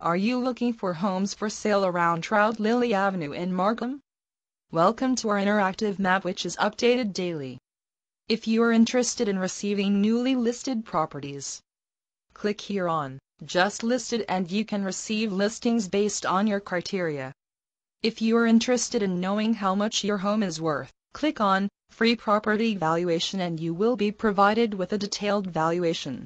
Are you looking for homes for sale around Trout Lily Avenue in Markham? Welcome to our interactive map which is updated daily. If you are interested in receiving newly listed properties, click here on Just Listed and you can receive listings based on your criteria. If you are interested in knowing how much your home is worth, click on Free Property Valuation and you will be provided with a detailed valuation.